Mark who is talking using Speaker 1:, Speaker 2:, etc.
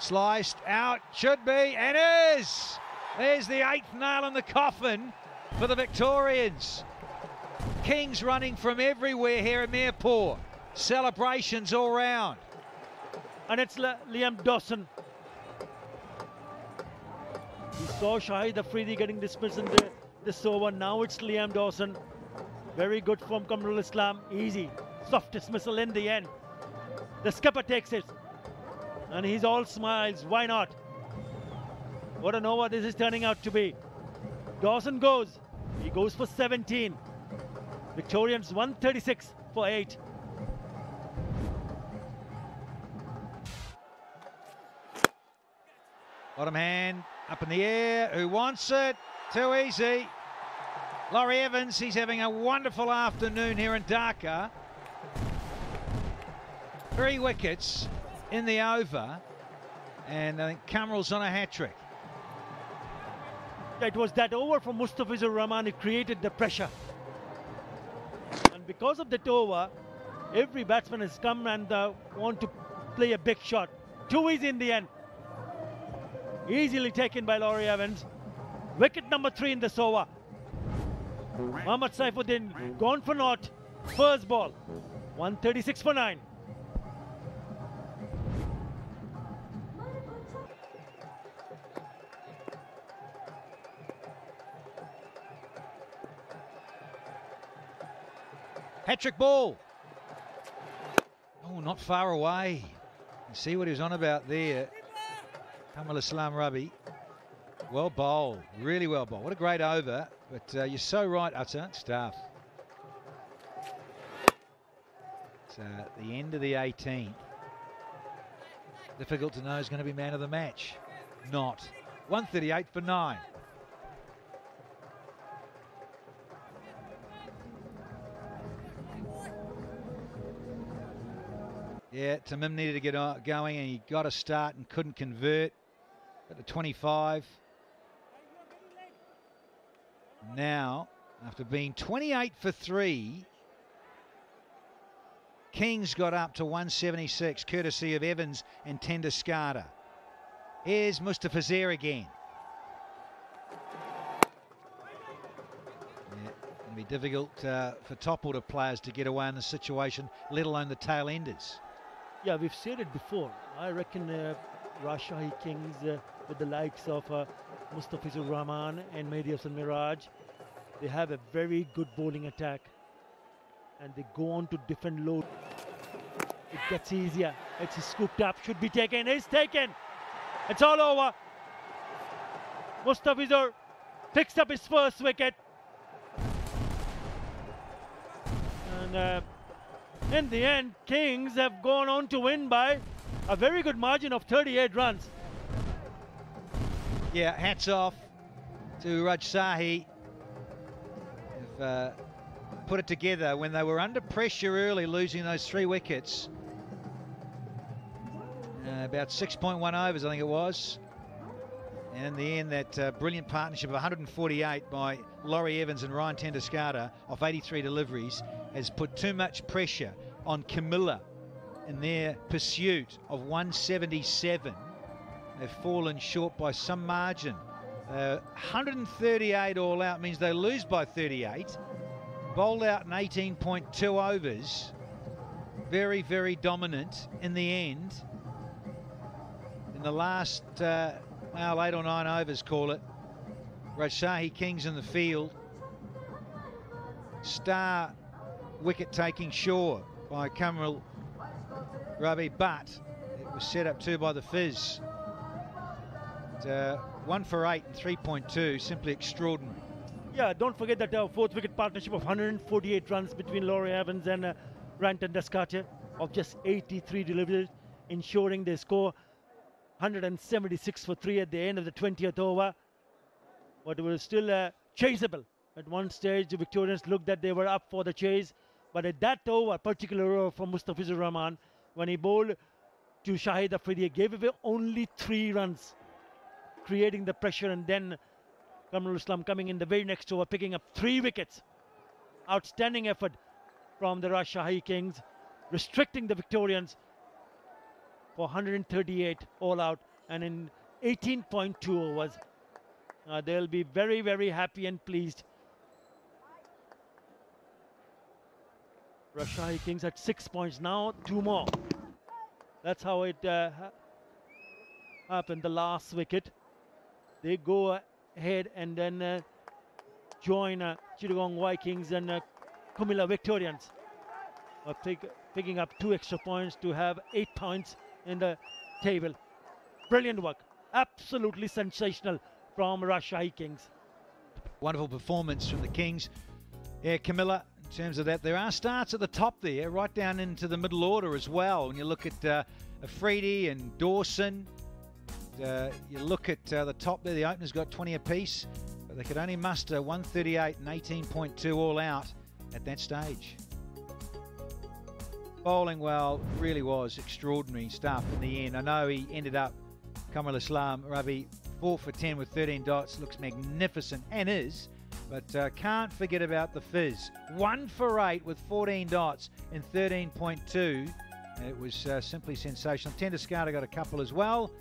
Speaker 1: Sliced out, should be, and is. There's the eighth nail in the coffin for the Victorians. Kings running from everywhere here in Mirpur. Celebrations all round.
Speaker 2: And it's Liam Dawson. We saw Shahid Afridi getting dismissed in the, this over. Now it's Liam Dawson. Very good from Kamrul Islam. Easy. Soft dismissal in the end. The skipper takes it. And he's all smiles. Why not? What an over this is turning out to be. Dawson goes. He goes for 17. Victorians 136 for 8.
Speaker 1: Bottom hand up in the air. Who wants it? Too easy. Laurie Evans, he's having a wonderful afternoon here in Dhaka. Three wickets in the over, and I think Kamrul's on a hat trick.
Speaker 2: It was that over from Mustafizur Rahman who created the pressure. And because of that over, every batsman has come and uh, want to play a big shot. Two easy in the end. Easily taken by Laurie Evans. Wicket number three in the over. Mohammad Saifuddin gone for naught. First ball. 136 for 9.
Speaker 1: Hat-trick ball. Oh, not far away. You see what he was on about there. Kamrul Islam Rabi. Well bowled. Really well bowled. What a great over. But uh, you're so right, Athar. Staff. It's uh, the end of the 18th. Difficult to know who's going to be man of the match. Not. 138 for 9. Yeah, Tamim needed to get going and he got a start and couldn't convert. At the 25. Now, after being 28 for three, Kings got up to 176, courtesy of Evans and ten Doeschate. Here's Mustafizur again. Yeah, it'll be difficult uh, for order players to get away in the situation, let alone the tail enders.
Speaker 2: Yeah, we've said it before. I reckon uh, Rajshahi Kings, uh, with the likes of uh, Mustafizur Rahman and Mehidy Hasan Miraj, they have a very good bowling attack. And they go on to defend low. It gets easier. It's scooped up. Should be taken. It's taken. It's all over. Mustafizur picks up his first wicket. And uh, in the end, Kings have gone on to win by a very good margin of 38 runs.
Speaker 1: Yeah, hats off to Rajshahi. Have uh, put it together when they were under pressure early, losing those three wickets. Uh, about 6.1 overs, I think it was. And in the end, that uh, brilliant partnership of 148 by Laurie Evans and Ryan ten Doeschate off 83 deliveries has put too much pressure on Comilla in their pursuit of 177. They've fallen short by some margin. Uh, 138 all out means they lose by 38. Bowled out in 18.2 overs. Very, very dominant in the end. In the last, uh, well, eight or nine overs, call it. Rajshahi Kings in the field. Star wicket taking sure by Kamrul Rabi, but it was set up too by the Fizz. Uh, one for eight and 3.2, simply extraordinary.
Speaker 2: Yeah, don't forget that uh, fourth wicket partnership of 148 runs between Laurie Evans and uh, Ryan ten Doeschate of just 83 deliveries, ensuring they score 176 for three at the end of the 20th over. But it was still uh, chaseable. At one stage, the Victorians looked that they were up for the chase. But at that over, particular from Mustafizur Rahman, when he bowled to Shahid Afridi, gave away only three runs, creating the pressure, and then Kamrul Islam coming in the very next over, picking up three wickets. Outstanding effort from the Rajshahi Kings, restricting the Victorians for 138 all out. and in 18.2 overs. Uh, they'll be very, very happy and pleased. Rajshahi Kings at six points now, two more. That's how it uh, ha happened. The last wicket, they go ahead and then uh, join uh, Chittagong Vikings and uh, Comilla Victorians, uh, pick, picking up two extra points to have eight points in the table. Brilliant work, absolutely sensational from Rajshahi Kings.
Speaker 1: Wonderful performance from the Kings. Yeah, Comilla, in terms of that, there are starts at the top there, right down into the middle order as well. When you look at uh, Afridi and Dawson, uh, you look at uh, the top there, the openers got 20 apiece, but they could only muster 138 and 18.2 all out at that stage. Bowling well really was extraordinary stuff in the end. I know he ended up, Kamrul Islam Rabi, 4 for 10 with 13 dots, looks magnificent and is. But uh, can't forget about the fizz. One for eight with 14 dots in 13.2. It was uh, simply sensational. ten Doeschate got a couple as well.